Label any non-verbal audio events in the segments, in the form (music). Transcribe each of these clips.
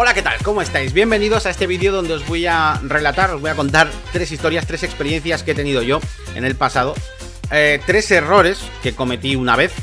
Hola, ¿qué tal? ¿Cómo estáis? Bienvenidos a este vídeo donde os voy a relatar, os voy a contar tres historias, tres experiencias que he tenido yo en el pasado. Eh, tres errores que cometí una vez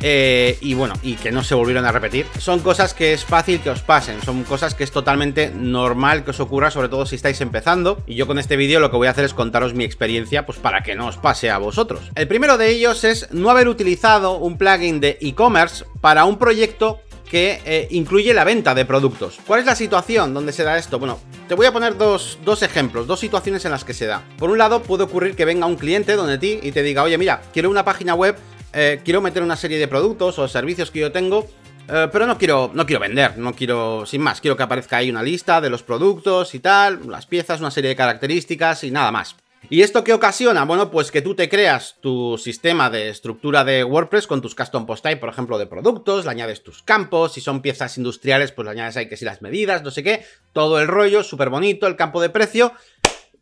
eh, y bueno, y que no se volvieron a repetir. Son cosas que es fácil que os pasen, son cosas que es totalmente normal que os ocurra, sobre todo si estáis empezando. Y yo con este vídeo lo que voy a hacer es contaros mi experiencia, pues para que no os pase a vosotros. El primero de ellos es no haber utilizado un plugin de e-commerce para un proyecto que eh, incluye la venta de productos. ¿Cuál es la situación donde se da esto? Bueno, te voy a poner dos, ejemplos, dos situaciones en las que se da. Por un lado, puede ocurrir que venga un cliente donde ti y te diga, oye, mira, quiero una página web, eh, quiero meter una serie de productos o servicios que yo tengo, eh, pero no quiero, no quiero vender, no quiero, sin más, quiero que aparezca ahí una lista de los productos y tal, las piezas, una serie de características y nada más. ¿Y esto qué ocasiona? Bueno, pues que tú te creas tu sistema de estructura de WordPress con tus custom post type, por ejemplo, de productos, le añades tus campos, si son piezas industriales, pues le añades ahí que si las medidas, no sé qué, todo el rollo, súper bonito, el campo de precio,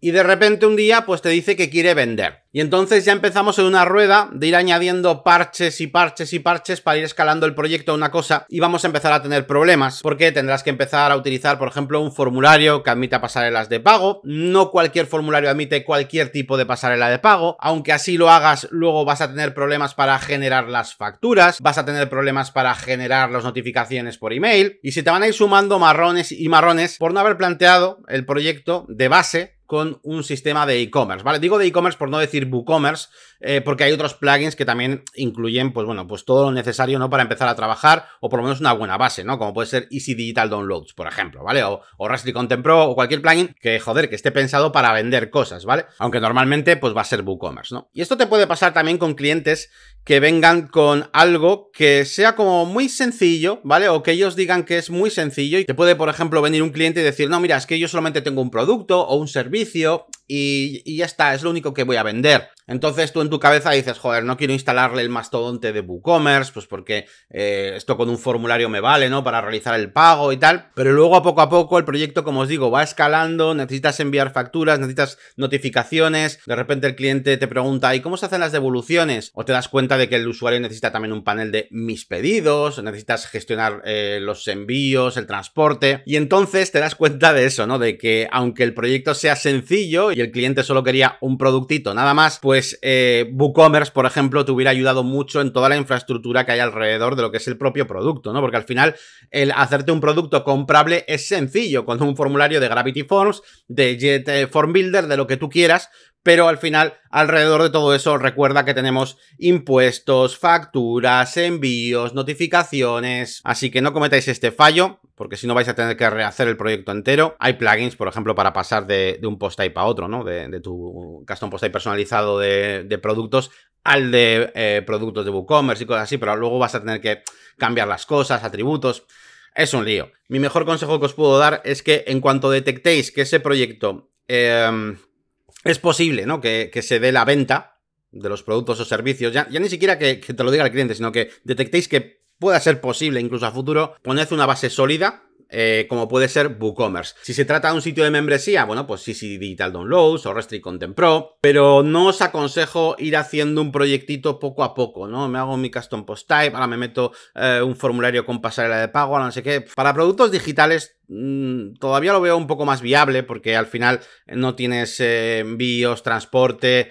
y de repente un día pues te dice que quiere vender. Y entonces ya empezamos en una rueda de ir añadiendo parches y parches y parches para ir escalando el proyecto a una cosa y vamos a empezar a tener problemas porque tendrás que empezar a utilizar por ejemplo un formulario que admita pasarelas de pago. No cualquier formulario admite cualquier tipo de pasarela de pago. Aunque así lo hagas luego vas a tener problemas para generar las facturas, vas a tener problemas para generar las notificaciones por email y se te van a ir sumando marrones y marrones por no haber planteado el proyecto de base con un sistema de e-commerce, ¿vale? Digo de e-commerce por no decir WooCommerce, eh, porque hay otros plugins que también incluyen, pues bueno, pues todo lo necesario, ¿no? Para empezar a trabajar, o por lo menos una buena base, ¿no? Como puede ser Easy Digital Downloads, por ejemplo, ¿vale? O, o Raspberry Content Pro, o cualquier plugin que, joder, que esté pensado para vender cosas, ¿vale? Aunque normalmente, pues va a ser WooCommerce, ¿no? Y esto te puede pasar también con clientes que vengan con algo que sea como muy sencillo, ¿vale? O que ellos digan que es muy sencillo y te puede, por ejemplo, venir un cliente y decir, no, mira, es que yo solamente tengo un producto o un servicio y, y ya está, es lo único que voy a vender. Entonces tú en tu cabeza dices, joder, no quiero instalarle el mastodonte de WooCommerce, pues porque eh, esto con un formulario me vale, ¿no? Para realizar el pago y tal. Pero luego a poco a poco el proyecto, como os digo, va escalando, necesitas enviar facturas, necesitas notificaciones, de repente el cliente te pregunta, ¿y cómo se hacen las devoluciones? O te das cuenta de que el usuario necesita también un panel de mis pedidos, necesitas gestionar eh, los envíos, el transporte. Y entonces te das cuenta de eso, ¿no? De que aunque el proyecto sea sencillo y el cliente solo quería un productito nada más, pues pues eh, WooCommerce, por ejemplo, te hubiera ayudado mucho en toda la infraestructura que hay alrededor de lo que es el propio producto, ¿no? Porque al final el hacerte un producto comprable es sencillo, con un formulario de Gravity Forms, de Jet eh, Form Builder, de lo que tú quieras, pero al final, alrededor de todo eso, recuerda que tenemos impuestos, facturas, envíos, notificaciones. Así que no cometáis este fallo, porque si no vais a tener que rehacer el proyecto entero. Hay plugins, por ejemplo, para pasar de, un post type a otro, ¿no? De, tu custom post type personalizado de, productos al de eh, productos de WooCommerce y cosas así, pero luego vas a tener que cambiar las cosas, atributos. Es un lío. Mi mejor consejo que os puedo dar es que en cuanto detectéis que ese proyecto em, es posible, ¿no? Que, se dé la venta de los productos o servicios, ya, ni siquiera que, te lo diga el cliente, sino que detectéis que pueda ser posible incluso a futuro, poned una base sólida eh, como puede ser WooCommerce. Si se trata de un sitio de membresía, bueno, pues sí, Digital Downloads o Restrict Content Pro, pero no os aconsejo ir haciendo un proyectito poco a poco, ¿no? Me hago mi custom post type, ahora me meto eh, un formulario con pasarela de pago, ahora no sé qué. Para productos digitales todavía lo veo un poco más viable porque al final no tienes eh, envíos, transporte,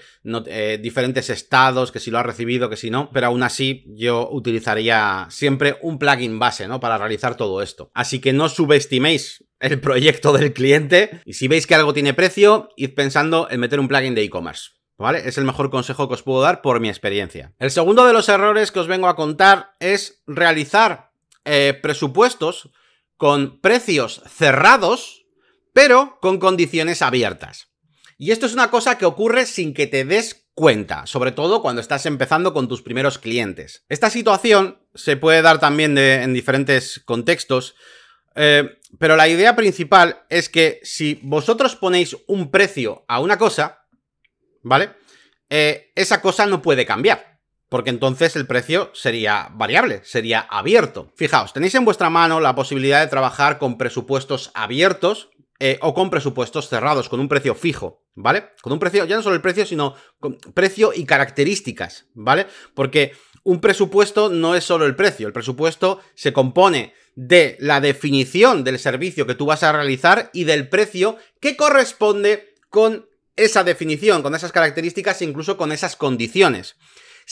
diferentes estados, que si lo has recibido, que si no, pero aún así yo utilizaría siempre un plugin base, ¿no? Para realizar todo esto. Así que no subestiméis el proyecto del cliente y si veis que algo tiene precio, id pensando en meter un plugin de e-commerce. ¿Vale? Es el mejor consejo que os puedo dar por mi experiencia. El segundo de los errores que os vengo a contar es realizar eh, presupuestos con precios cerrados, pero con condiciones abiertas. Y esto es una cosa que ocurre sin que te des cuenta, sobre todo cuando estás empezando con tus primeros clientes. Esta situación se puede dar también en diferentes contextos, eh, pero la idea principal es que si vosotros ponéis un precio a una cosa, ¿vale? Eh, esa cosa no puede cambiar. Porque entonces el precio sería variable, sería abierto. Fijaos, tenéis en vuestra mano la posibilidad de trabajar con presupuestos abiertos eh, o con presupuestos cerrados, con un precio fijo, ¿vale? Con un precio, ya no solo el precio, sino con precio y características, ¿vale? Porque un presupuesto no es solo el precio, el presupuesto se compone de la definición del servicio que tú vas a realizar y del precio que corresponde con esa definición, con esas características e incluso con esas condiciones.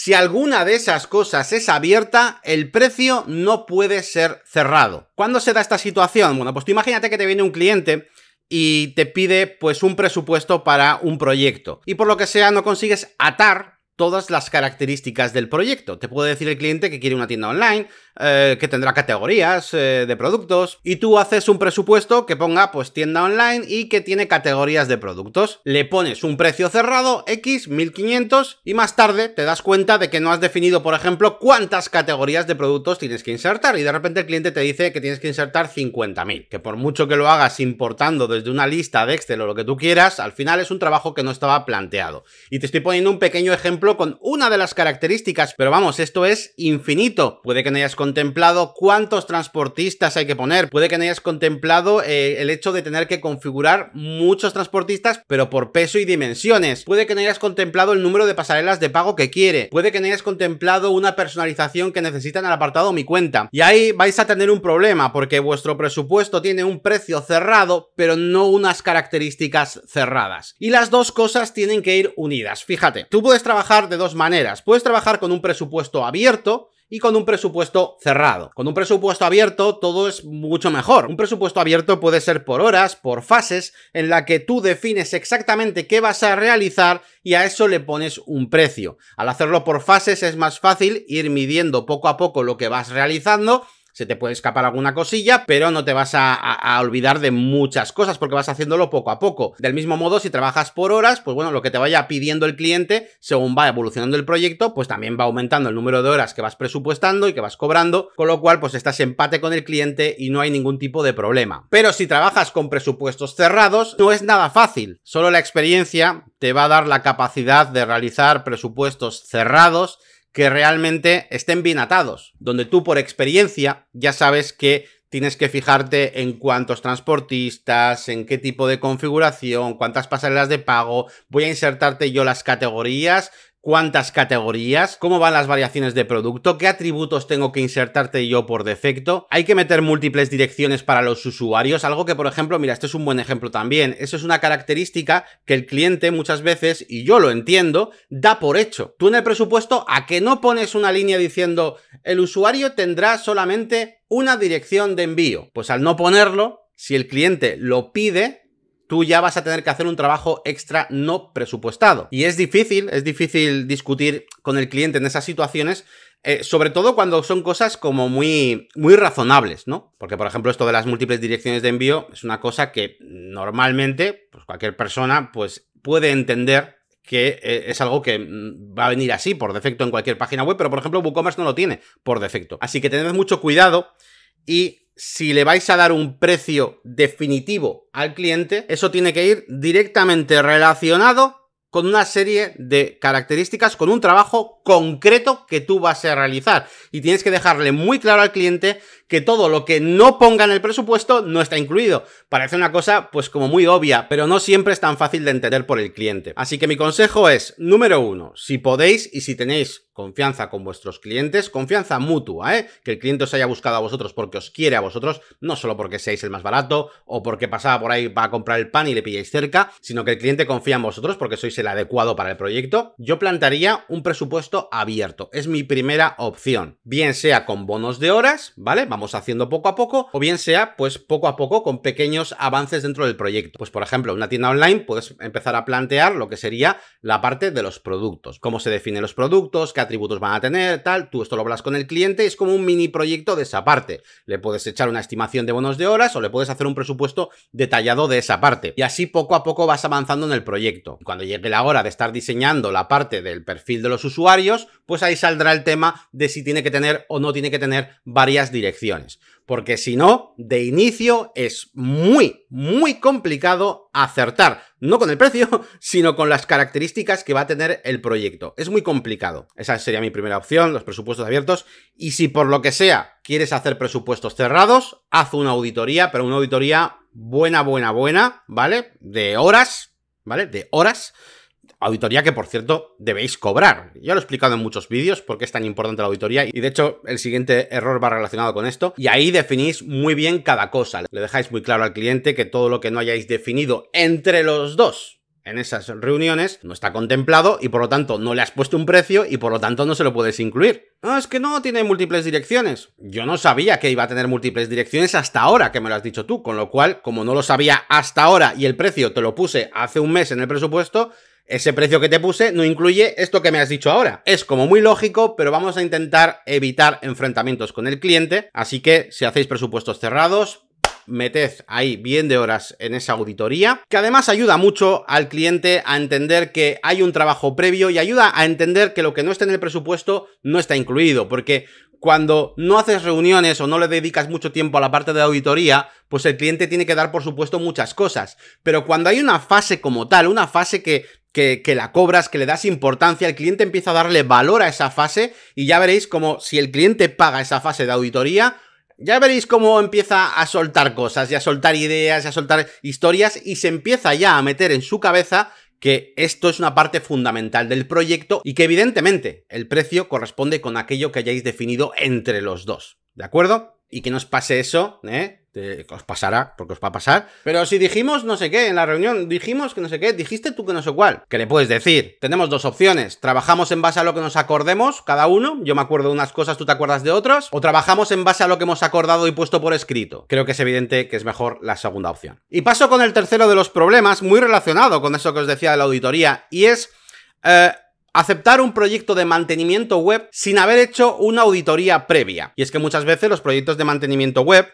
Si alguna de esas cosas es abierta, el precio no puede ser cerrado. ¿Cuándo se da esta situación? Bueno, pues tú imagínate que te viene un cliente y te pide pues un presupuesto para un proyecto y por lo que sea no consigues atar todas las características del proyecto. Te puede decir el cliente que quiere una tienda online, eh, que tendrá categorías eh, de productos, y tú haces un presupuesto que ponga pues tienda online y que tiene categorías de productos. Le pones un precio cerrado, X, 1500, y más tarde te das cuenta de que no has definido, por ejemplo, cuántas categorías de productos tienes que insertar, y de repente el cliente te dice que tienes que insertar 50.000, que por mucho que lo hagas importando desde una lista de Excel o lo que tú quieras, al final es un trabajo que no estaba planteado. Y te estoy poniendo un pequeño ejemplo con una de las características, pero vamos, esto es infinito. Puede que no hayas contemplado cuántos transportistas hay que poner, puede que no hayas contemplado eh, el hecho de tener que configurar muchos transportistas, pero por peso y dimensiones. Puede que no hayas contemplado el número de pasarelas de pago que quiere, puede que no hayas contemplado una personalización que necesita en el apartado mi cuenta. Y ahí vais a tener un problema, porque vuestro presupuesto tiene un precio cerrado, pero no unas características cerradas. Y las dos cosas tienen que ir unidas. Fíjate, tú puedes trabajar de dos maneras. Puedes trabajar con un presupuesto abierto y con un presupuesto cerrado. Con un presupuesto abierto todo es mucho mejor. Un presupuesto abierto puede ser por horas, por fases, en la que tú defines exactamente qué vas a realizar y a eso le pones un precio. Al hacerlo por fases es más fácil ir midiendo poco a poco lo que vas realizando se te puede escapar alguna cosilla, pero no te vas a, olvidar de muchas cosas porque vas haciéndolo poco a poco. Del mismo modo, si trabajas por horas, pues bueno, lo que te vaya pidiendo el cliente, según va evolucionando el proyecto, pues también va aumentando el número de horas que vas presupuestando y que vas cobrando, con lo cual pues estás empate con el cliente y no hay ningún tipo de problema. Pero si trabajas con presupuestos cerrados, no es nada fácil. Solo la experiencia te va a dar la capacidad de realizar presupuestos cerrados que realmente estén bien atados, donde tú por experiencia ya sabes que tienes que fijarte en cuántos transportistas, en qué tipo de configuración, cuántas pasarelas de pago, voy a insertarte yo las categorías cuántas categorías, cómo van las variaciones de producto, qué atributos tengo que insertarte yo por defecto. Hay que meter múltiples direcciones para los usuarios, algo que por ejemplo, mira, este es un buen ejemplo también. Eso es una característica que el cliente muchas veces, y yo lo entiendo, da por hecho. Tú en el presupuesto, ¿a que no pones una línea diciendo el usuario tendrá solamente una dirección de envío? Pues al no ponerlo, si el cliente lo pide, tú ya vas a tener que hacer un trabajo extra no presupuestado. Y es difícil, es difícil discutir con el cliente en esas situaciones, eh, sobre todo cuando son cosas como muy, muy razonables, ¿no? Porque, por ejemplo, esto de las múltiples direcciones de envío es una cosa que normalmente, pues cualquier persona, pues puede entender que eh, es algo que mm, va a venir así por defecto en cualquier página web, pero por ejemplo WooCommerce no lo tiene por defecto. Así que tened mucho cuidado y si le vais a dar un precio definitivo al cliente, eso tiene que ir directamente relacionado con una serie de características, con un trabajo concreto que tú vas a realizar. Y tienes que dejarle muy claro al cliente que todo lo que no ponga en el presupuesto no está incluido. Parece una cosa pues como muy obvia, pero no siempre es tan fácil de entender por el cliente. Así que mi consejo es, número uno, si podéis y si tenéis confianza con vuestros clientes, confianza mutua, ¿eh? Que el cliente os haya buscado a vosotros porque os quiere a vosotros, no solo porque seáis el más barato o porque pasaba por ahí para comprar el pan y le pilláis cerca, sino que el cliente confía en vosotros porque sois el adecuado para el proyecto. Yo plantaría un presupuesto abierto. Es mi primera opción. Bien sea con bonos de horas, ¿vale? vamos haciendo poco a poco, o bien sea, pues poco a poco con pequeños avances dentro del proyecto. Pues por ejemplo, una tienda online puedes empezar a plantear lo que sería la parte de los productos, cómo se definen los productos, qué atributos van a tener, tal, tú esto lo hablas con el cliente, es como un mini proyecto de esa parte. Le puedes echar una estimación de bonos de horas o le puedes hacer un presupuesto detallado de esa parte. Y así poco a poco vas avanzando en el proyecto. Cuando llegue la hora de estar diseñando la parte del perfil de los usuarios, pues ahí saldrá el tema de si tiene que tener o no tiene que tener varias direcciones porque si no, de inicio es muy, muy complicado acertar, no con el precio, (laughs) sino con las características que va a tener el proyecto. Es muy complicado. Esa sería mi primera opción, los presupuestos abiertos. Y si por lo que sea quieres hacer presupuestos cerrados, haz una auditoría, pero una auditoría buena, buena, buena, ¿vale? De horas, ¿vale? De horas. Auditoría que, por cierto, debéis cobrar. Ya lo he explicado en muchos vídeos por qué es tan importante la auditoría y de hecho el siguiente error va relacionado con esto. Y ahí definís muy bien cada cosa. Le dejáis muy claro al cliente que todo lo que no hayáis definido entre los dos en esas reuniones no está contemplado y por lo tanto no le has puesto un precio y por lo tanto no se lo puedes incluir. No, es que no tiene múltiples direcciones. Yo no sabía que iba a tener múltiples direcciones hasta ahora que me lo has dicho tú, con lo cual, como no lo sabía hasta ahora y el precio te lo puse hace un mes en el presupuesto, ese precio que te puse no incluye esto que me has dicho ahora. Es como muy lógico, pero vamos a intentar evitar enfrentamientos con el cliente, así que si hacéis presupuestos cerrados, meted ahí bien de horas en esa auditoría, que además ayuda mucho al cliente a entender que hay un trabajo previo y ayuda a entender que lo que no está en el presupuesto no está incluido, porque cuando no haces reuniones o no le dedicas mucho tiempo a la parte de auditoría, pues el cliente tiene que dar por supuesto muchas cosas. Pero cuando hay una fase como tal, una fase que, que, que, la cobras, que le das importancia, el cliente empieza a darle valor a esa fase y ya veréis como si el cliente paga esa fase de auditoría, ya veréis cómo empieza a soltar cosas y a soltar ideas y a soltar historias y se empieza ya a meter en su cabeza que esto es una parte fundamental del proyecto y que evidentemente el precio corresponde con aquello que hayáis definido entre los dos. ¿De acuerdo? Y que no os pase eso, ¿eh? Os pasará, porque os va a pasar. Pero si dijimos no sé qué en la reunión, dijimos que no sé qué, dijiste tú que no sé cuál. ¿Qué le puedes decir? Tenemos dos opciones. Trabajamos en base a lo que nos acordemos, cada uno. Yo me acuerdo de unas cosas, tú te acuerdas de otras. O trabajamos en base a lo que hemos acordado y puesto por escrito. Creo que es evidente que es mejor la segunda opción. Y paso con el tercero de los problemas, muy relacionado con eso que os decía de la auditoría, y es... Eh, aceptar un proyecto de mantenimiento web sin haber hecho una auditoría previa. Y es que muchas veces los proyectos de mantenimiento web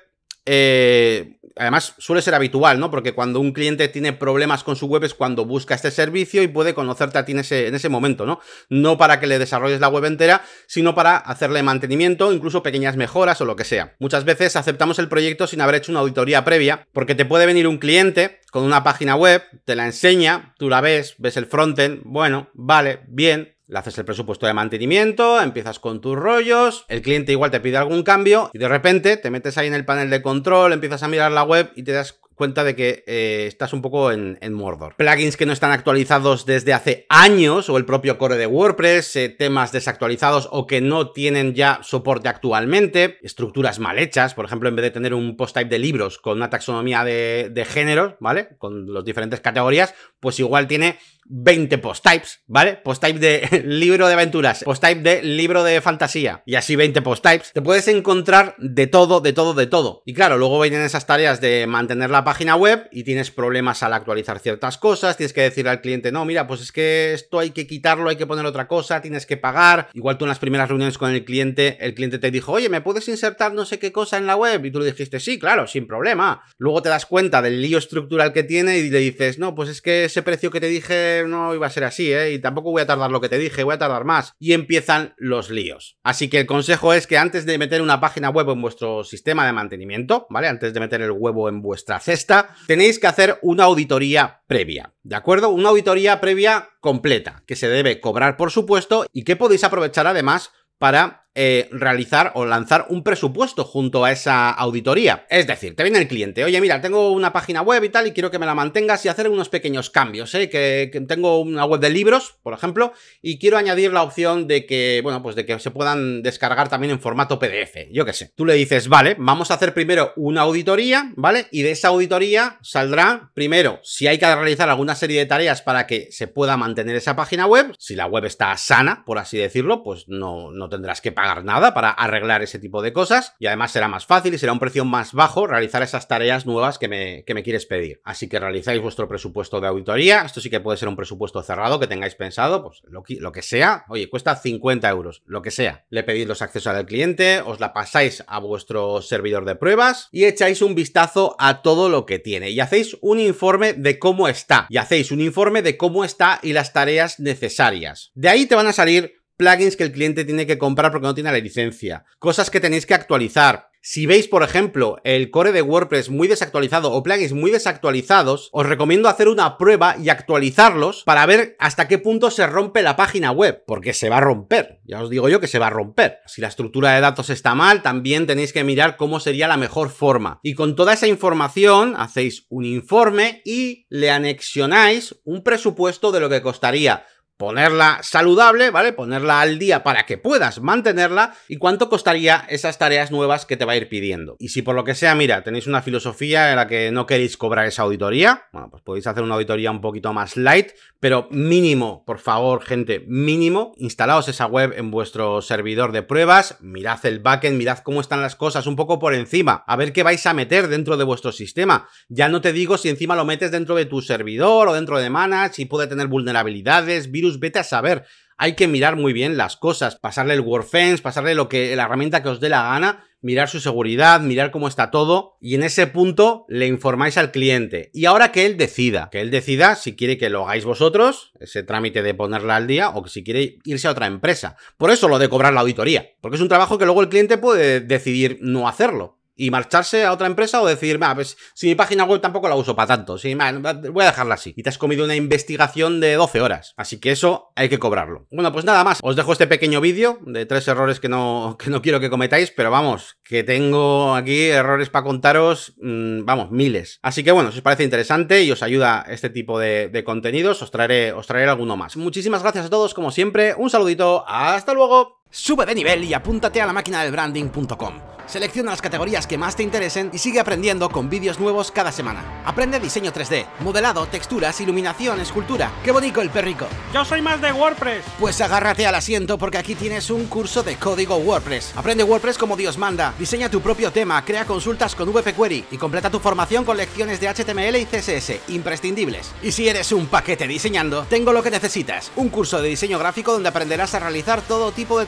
eh, además, suele ser habitual, ¿no? Porque cuando un cliente tiene problemas con su web es cuando busca este servicio y puede conocerte a ti en ese, en ese momento, ¿no? No para que le desarrolles la web entera, sino para hacerle mantenimiento, incluso pequeñas mejoras o lo que sea. Muchas veces aceptamos el proyecto sin haber hecho una auditoría previa, porque te puede venir un cliente con una página web, te la enseña, tú la ves, ves el frontend, bueno, vale, bien, le haces el presupuesto de mantenimiento, empiezas con tus rollos, el cliente igual te pide algún cambio y de repente te metes ahí en el panel de control, empiezas a mirar la web y te das cuenta de que eh, estás un poco en, Mordor. Plugins que no están actualizados desde hace años, o el propio core de WordPress, eh, temas desactualizados o que no tienen ya soporte actualmente, estructuras mal hechas, por ejemplo, en vez de tener un post type de libros con una taxonomía de, de géneros, ¿vale? Con las diferentes categorías, pues igual tiene 20 post-types, ¿vale? Post-type de (laughs) libro de aventuras, post-type de libro de fantasía y así 20 post-types. Te puedes encontrar de todo, de todo, de todo. Y claro, luego vienen esas tareas de mantener la página web y tienes problemas al actualizar ciertas cosas, tienes que decirle al cliente, no, mira, pues es que esto hay que quitarlo, hay que poner otra cosa, tienes que pagar. Igual tú en las primeras reuniones con el cliente, el cliente te dijo, oye, ¿me puedes insertar no sé qué cosa en la web? Y tú le dijiste, sí, claro, sin problema. Luego te das cuenta del lío estructural que tiene y le dices, no, pues es que ese precio que te dije no iba a ser así, ¿eh? Y tampoco voy a tardar lo que te dije, voy a tardar más. Y empiezan los líos. Así que el consejo es que antes de meter una página web en vuestro sistema de mantenimiento, ¿vale? Antes de meter el huevo en vuestra cesta, tenéis que hacer una auditoría previa, ¿de acuerdo? Una auditoría previa completa, que se debe cobrar por supuesto y que podéis aprovechar además para eh, realizar o lanzar un presupuesto junto a esa auditoría. Es decir, te viene el cliente, oye, mira, tengo una página web y tal, y quiero que me la mantengas y hacer unos pequeños cambios, ¿eh? Que, tengo una web de libros, por ejemplo, y quiero añadir la opción de que, bueno, pues de que se puedan descargar también en formato PDF, yo qué sé. Tú le dices, vale, vamos a hacer primero una auditoría, ¿vale? Y de esa auditoría saldrá, primero, si hay que realizar alguna serie de tareas para que se pueda mantener esa página web, si la web está sana, por así decirlo, pues no, no tendrás que pagar nada para arreglar ese tipo de cosas y además será más fácil y será un precio más bajo realizar esas tareas nuevas que me, que me quieres pedir. Así que realizáis vuestro presupuesto de auditoría, esto sí que puede ser un presupuesto cerrado que tengáis pensado, pues lo que, lo que sea, oye, cuesta 50 euros, lo que sea. Le pedís los accesos al cliente, os la pasáis a vuestro servidor de pruebas y echáis un vistazo a todo lo que tiene y hacéis un informe de cómo está y hacéis un informe de cómo está y las tareas necesarias. De ahí te van a salir plugins que el cliente tiene que comprar porque no tiene la licencia, cosas que tenéis que actualizar. Si veis, por ejemplo, el core de WordPress muy desactualizado o plugins muy desactualizados, os recomiendo hacer una prueba y actualizarlos para ver hasta qué punto se rompe la página web, porque se va a romper. Ya os digo yo que se va a romper. Si la estructura de datos está mal, también tenéis que mirar cómo sería la mejor forma. Y con toda esa información hacéis un informe y le anexionáis un presupuesto de lo que costaría ponerla saludable, ¿vale? Ponerla al día para que puedas mantenerla y cuánto costaría esas tareas nuevas que te va a ir pidiendo. Y si por lo que sea, mira, tenéis una filosofía en la que no queréis cobrar esa auditoría, bueno, pues podéis hacer una auditoría un poquito más light, pero mínimo, por favor, gente, mínimo, instalaos esa web en vuestro servidor de pruebas, mirad el backend, mirad cómo están las cosas un poco por encima, a ver qué vais a meter dentro de vuestro sistema. Ya no te digo si encima lo metes dentro de tu servidor o dentro de Manage, si puede tener vulnerabilidades, virus vete a saber. Hay que mirar muy bien las cosas, pasarle el WordFence, pasarle lo que, la herramienta que os dé la gana, mirar su seguridad, mirar cómo está todo, y en ese punto le informáis al cliente. Y ahora que él decida, que él decida si quiere que lo hagáis vosotros, ese trámite de ponerla al día, o que si quiere irse a otra empresa. Por eso lo de cobrar la auditoría, porque es un trabajo que luego el cliente puede decidir no hacerlo y marcharse a otra empresa o decir, pues si mi página web tampoco la uso para tanto, si, voy a dejarla así. Y te has comido una investigación de 12 horas. Así que eso hay que cobrarlo. Bueno, pues nada más. Os dejo este pequeño vídeo de tres errores que no, que no quiero que cometáis, pero vamos, que tengo aquí errores para contaros, mm, vamos, miles. Así que bueno, si os parece interesante y os ayuda este tipo de, de contenidos, os traeré, os traeré alguno más. Muchísimas gracias a todos, como siempre. Un saludito. Hasta luego. Sube de nivel y apúntate a la máquina del branding.com. Selecciona las categorías que más te interesen y sigue aprendiendo con vídeos nuevos cada semana. Aprende diseño 3D, modelado, texturas, iluminación, escultura. ¡Qué bonito el perrico! Yo soy más de WordPress. Pues agárrate al asiento porque aquí tienes un curso de código WordPress. Aprende WordPress como Dios manda, diseña tu propio tema, crea consultas con VP Query y completa tu formación con lecciones de HTML y CSS, imprescindibles. Y si eres un paquete diseñando, tengo lo que necesitas. Un curso de diseño gráfico donde aprenderás a realizar todo tipo de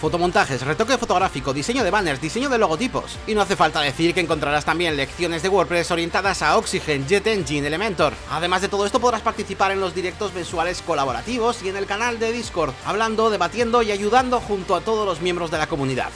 Fotomontajes, retoque fotográfico, diseño de banners, diseño de logotipos. Y no hace falta decir que encontrarás también lecciones de WordPress orientadas a Oxygen, Jet Engine, Elementor. Además de todo esto podrás participar en los directos mensuales colaborativos y en el canal de Discord, hablando, debatiendo y ayudando junto a todos los miembros de la comunidad.